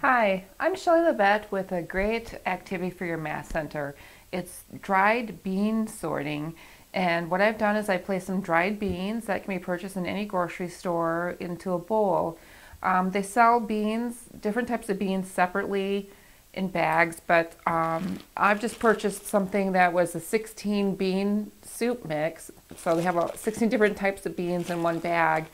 Hi, I'm Shelly Levette with a great activity for your math center. It's dried bean sorting. And what I've done is I placed some dried beans that can be purchased in any grocery store into a bowl. Um, they sell beans, different types of beans separately in bags, but um, I've just purchased something that was a 16 bean soup mix. So they have 16 different types of beans in one bag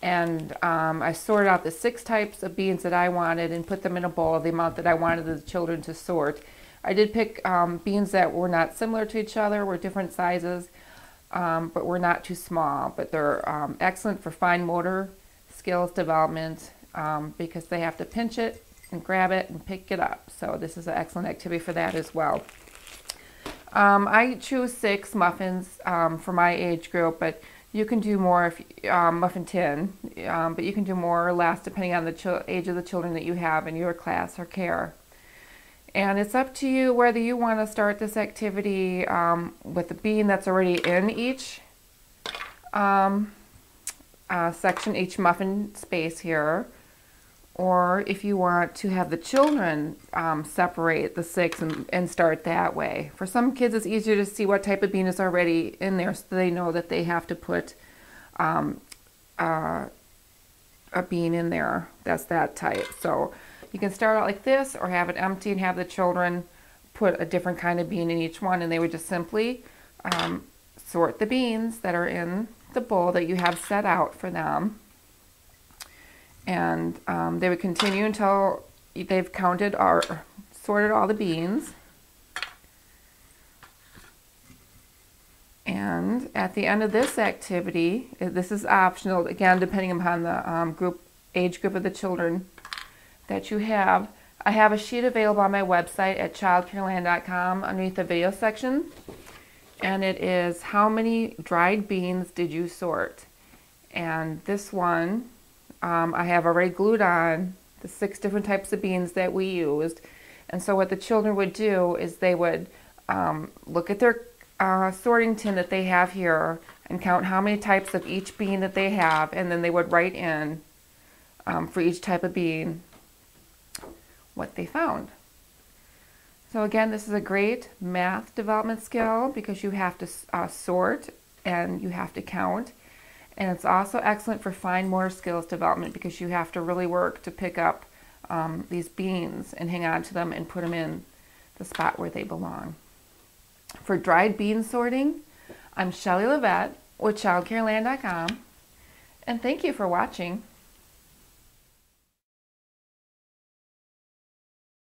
and um, I sorted out the six types of beans that I wanted and put them in a bowl, of the amount that I wanted the children to sort. I did pick um, beans that were not similar to each other, were different sizes, um, but were not too small. But they're um, excellent for fine motor skills development um, because they have to pinch it and grab it and pick it up. So this is an excellent activity for that as well. Um, I choose six muffins for my age group, but you can do more if um, muffin tin, um, but you can do more or less depending on the age of the children that you have in your class or care. And it's up to you whether you want to start this activity um, with the bean that's already in each um, uh, section, each muffin space here, or if you want to have the children um, separate the six and, and start that way. For some kids, it's easier to see what type of bean is already in there so they know that they have to put um, uh, a bean in there that's that type. So you can start out like this or have it empty and have the children put a different kind of bean in each one and they would just simply um, sort the beans that are in the bowl that you have set out for them and um, they would continue until they've counted or sorted all the beans. And at the end of this activity, uh, this is optional, again, depending upon the um, group age group of the children that you have. I have a sheet available on my website at childcareland.com underneath the video section. And it is how many dried beans did you sort? And this one um, I have already glued on the six different types of beans that we used. And so what the children would do is they would um, look at their uh, sorting tin that they have here and count how many types of each bean that they have, and then they would write in um, for each type of bean what they found. So again, this is a great math development skill because you have to uh, sort and you have to count and it's also excellent for fine motor skills development because you have to really work to pick up um, these beans and hang on to them and put them in the spot where they belong. For dried bean sorting, I'm Shelly Levette with ChildCareland.com, and thank you for watching.